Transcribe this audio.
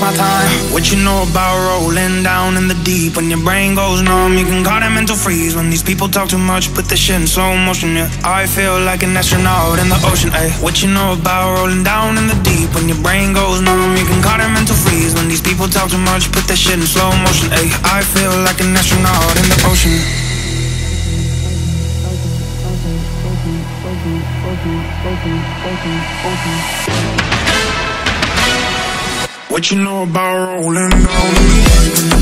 takes my time. What you know about rolling down in the deep? When your brain goes numb, you can call it mental freeze. When these people talk too much, put the shit in slow motion. Yeah, I feel like an astronaut in the ocean. Ay, what you know about rolling down in the deep? When your brain goes numb, you can call it mental freeze. When these people talk too much, put the shit in slow motion. Ay, I feel like an astronaut in the ocean. What you know about rolling deep?